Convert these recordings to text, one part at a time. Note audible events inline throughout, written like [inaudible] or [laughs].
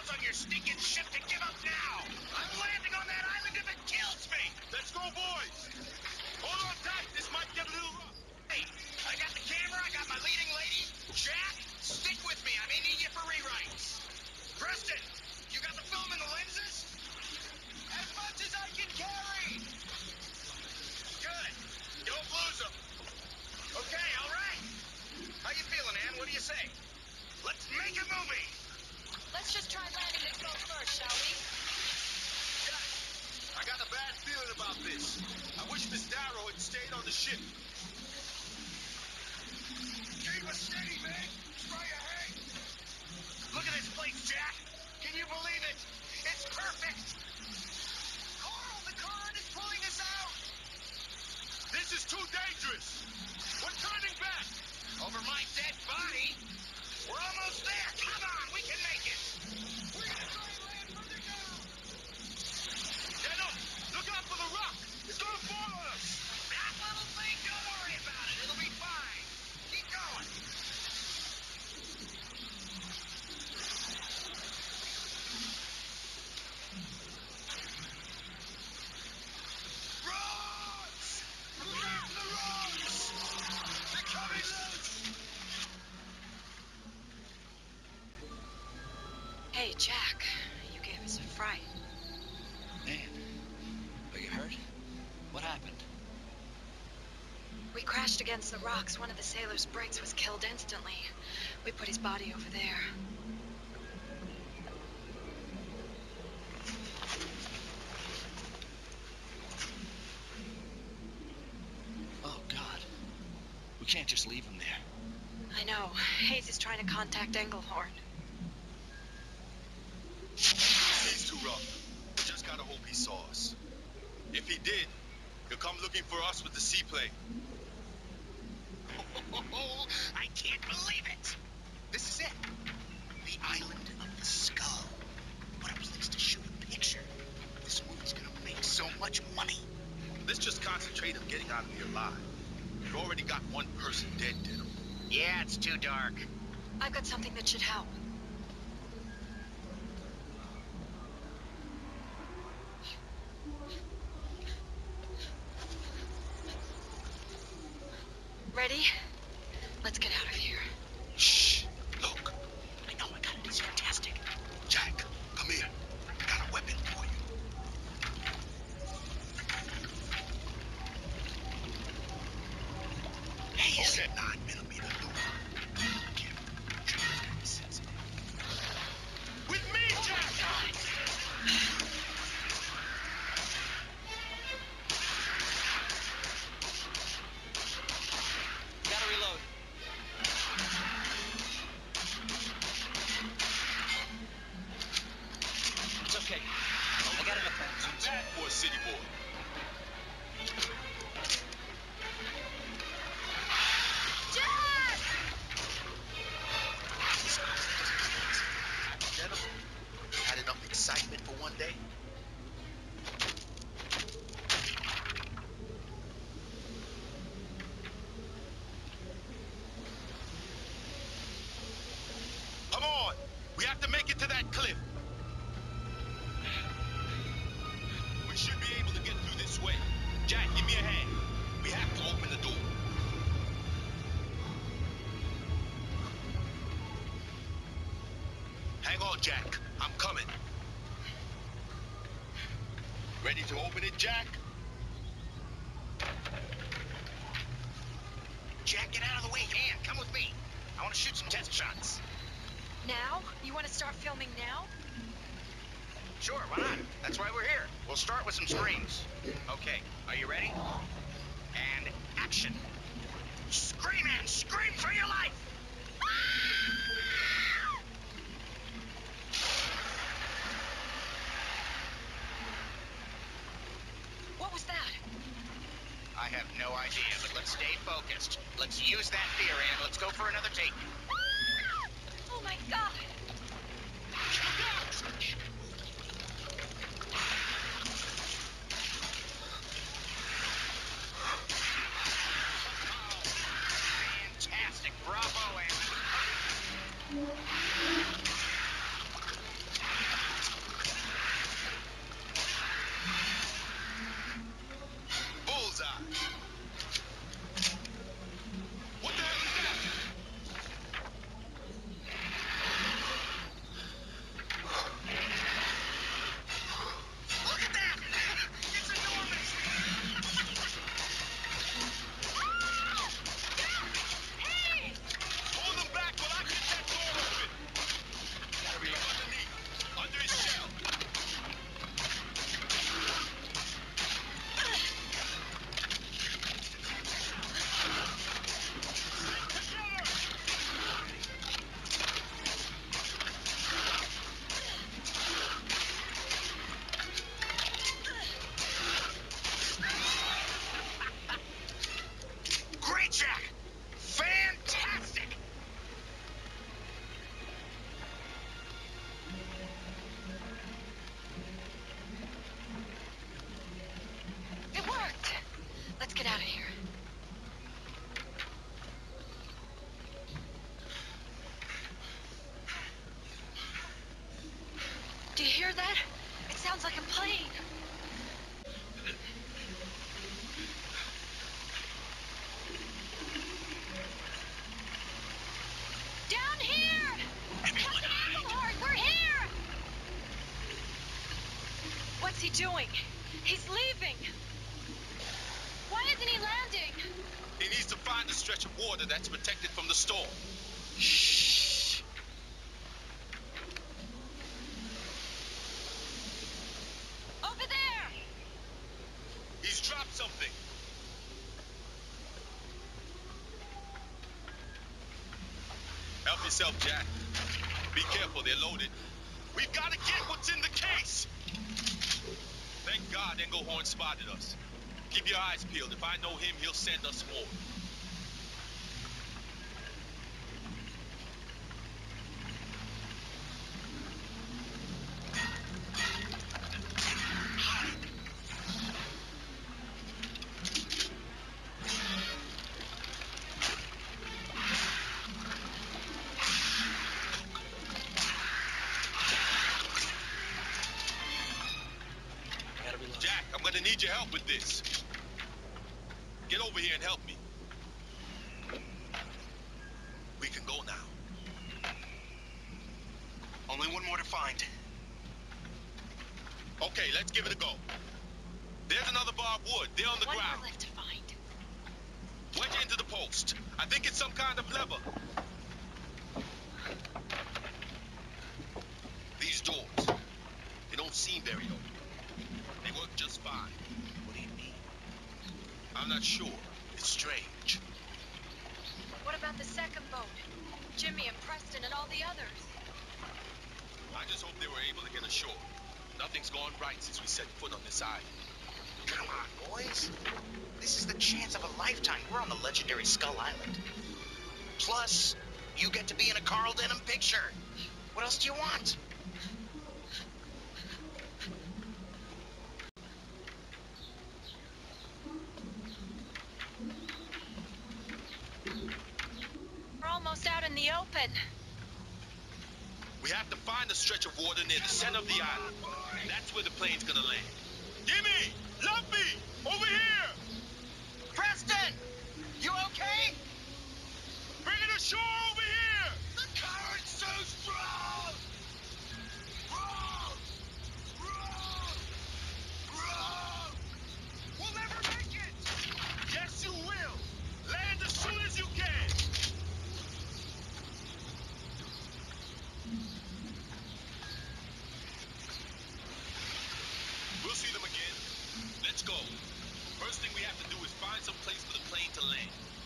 sounds on your stinking ship to give up now! I'm landing on that island if it kills me! Let's go, boys! Hold on tight, this might get a little rough. Hey, I got the camera, I got my leading lady. Jack, stick with me, I may need you for rewrites. Preston, you got the film and the lenses? As much as I can carry! Good. Don't lose them. Okay, all right. How you feeling, Ann? What do you say? Let's make a movie! Let's just try landing this boat first, shall we? I got a bad feeling about this. I wish Miss Darrow had stayed on the ship. Keep us steady, man. Try ahead. Look at this place, Jack. Can you believe it? It's perfect. Carl, the current is pulling us out. This is too dangerous. We're turning back. Over my dead body. We're almost there. Jack. You gave us a fright. Man, are you hurt? What happened? We crashed against the rocks. One of the sailors' brakes was killed instantly. We put his body over there. Oh, God. We can't just leave him there. I know. Hayes is trying to contact Englehorn. He's too rough. Just gotta hope he saw us. If he did, he'll come looking for us with the seaplane. Oh, [laughs] I can't believe it. This is it. The island of the skull. What a place to shoot a picture. This movie's gonna make so much money. Let's just concentrate on getting out of here alive. We've already got one person dead, Ditto. Yeah, it's too dark. I've got something that should help. Ready? Let's get out of here. Shh! City boy. Hang on, Jack. I'm coming. Ready to open it, Jack? Jack, get out of the way. Ann, come with me. I want to shoot some test shots. Now? You want to start filming now? Sure, why not? That's why we're here. We'll start with some screams. Okay, are you ready? And action. Scream, Ann! Scream for your life! What was that? I have no idea, but let's stay focused. Let's use that fear, and Let's go for another take. Oh my god! He doing? He's leaving. Why isn't he landing? He needs to find a stretch of water that's protected from the storm. Shh. Help with this. Get over here and help me. We can go now. Only one more to find. Okay, let's give it a go. There's another bar of wood. They're on the One ground. more left to find. Wedge into the post. I think it's some kind of lever. These doors, they don't seem very open. They work just fine. What do you mean? I'm not sure. It's strange. What about the second boat? Jimmy and Preston and all the others. I just hope they were able to get ashore. Nothing's gone right since we set foot on this island. Come on, boys. This is the chance of a lifetime. We're on the legendary Skull Island. Plus, you get to be in a Carl Denham picture. What else do you want? We're almost out in the open. We have to find a stretch of water near the center of the island. That's where the plane's gonna land. Jimmy! Lumpy! Over here! Preston! You okay? Bring it ashore over here! The current's so strong! Row! Row! Row! We'll never make it! Yes, you will! Land as soon as you can! We'll see them again. Let's go. First thing we have to do is find some place for the plane to land.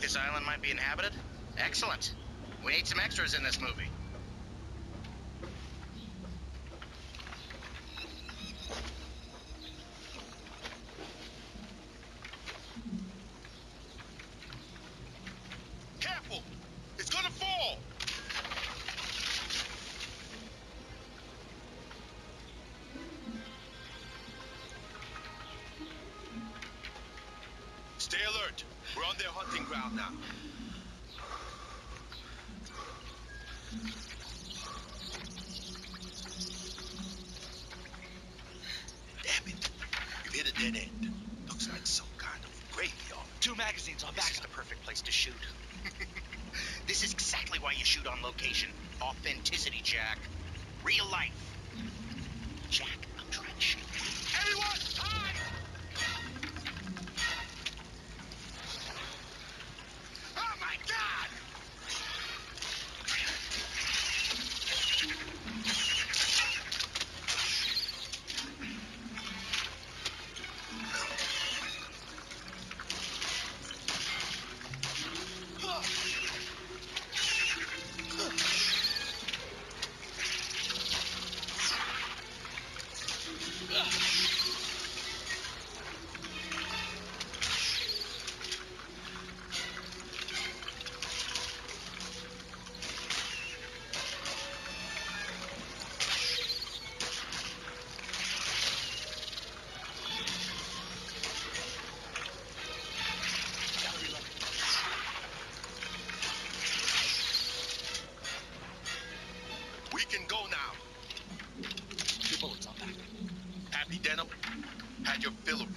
This island might be inhabited? Excellent. We need some extras in this movie. Shoot on location. Authenticity, Jack. Real life. Jack,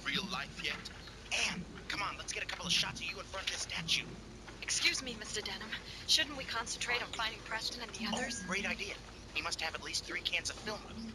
real life yet? Ann, come on, let's get a couple of shots of you in front of this statue. Excuse me, Mr. Denham. Shouldn't we concentrate on finding Preston and the oh, others? Oh, great idea. He must have at least three cans of film with him.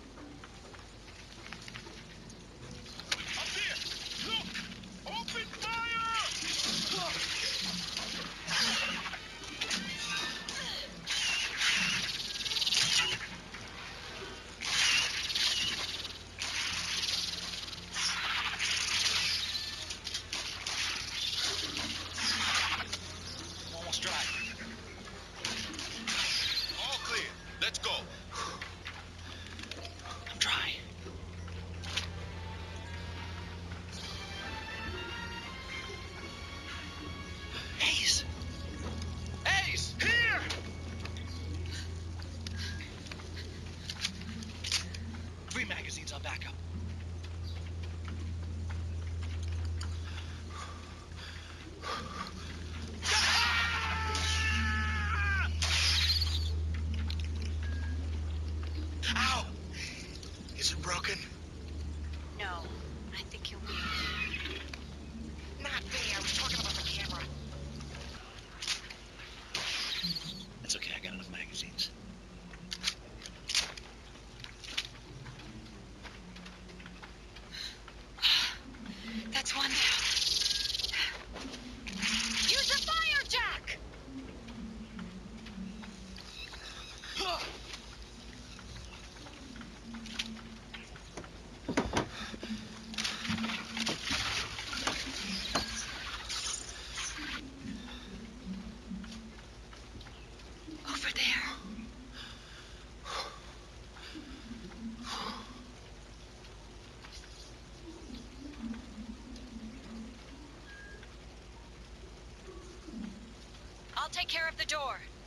I'll take care of the door.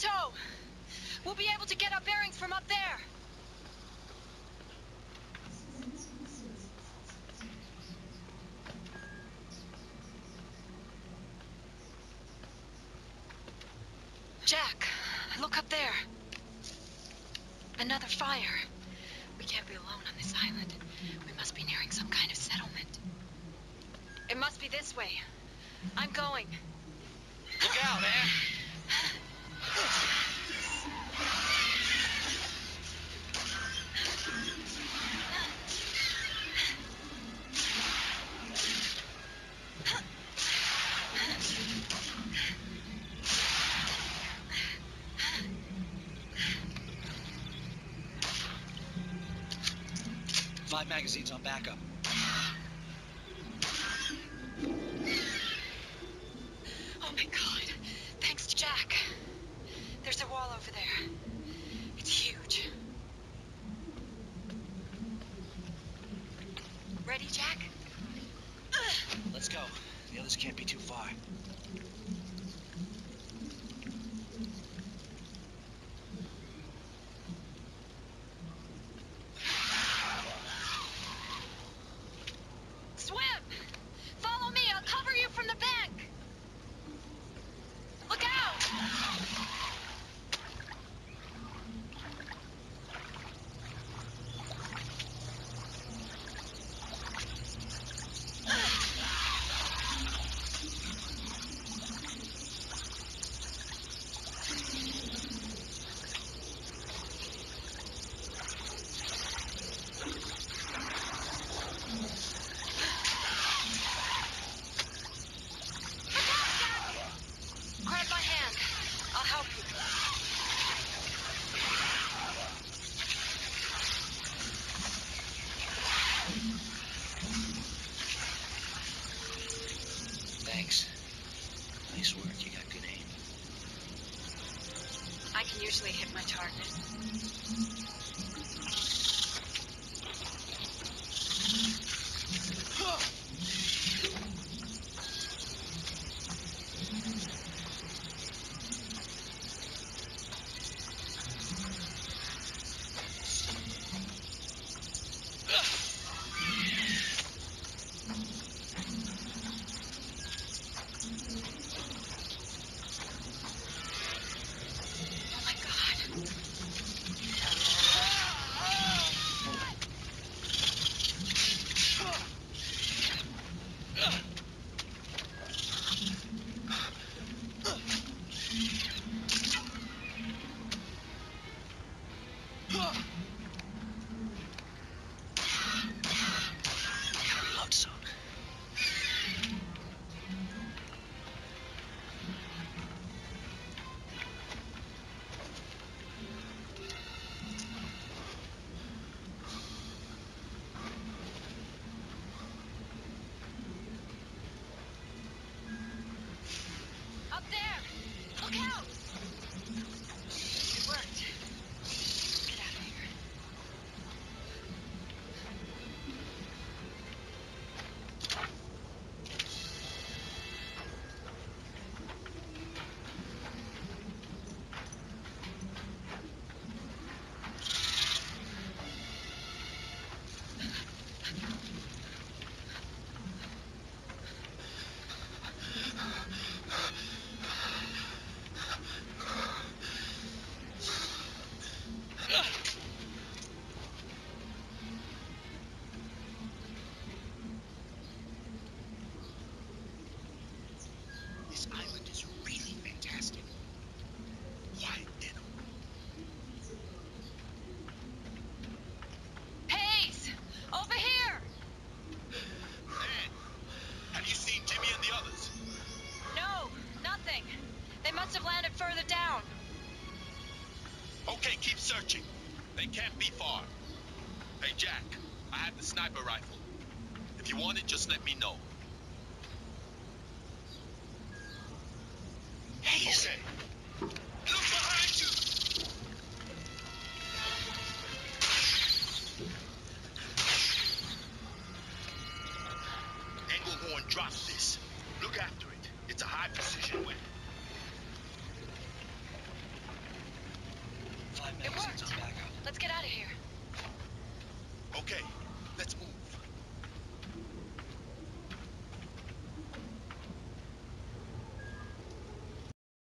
plateau! We'll be able to get our bearings from up there! magazines on backup. Sergeant. Hey, Jack, I have the sniper rifle. If you want it, just let me know. Hey, okay.